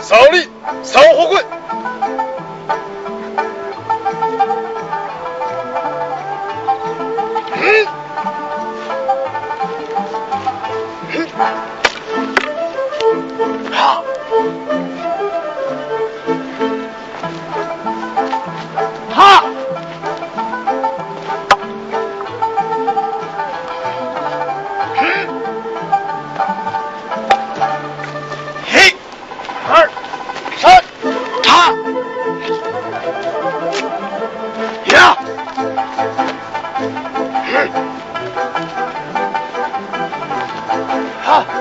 扫地，扫火棍。嗯，嗯，好。Ha!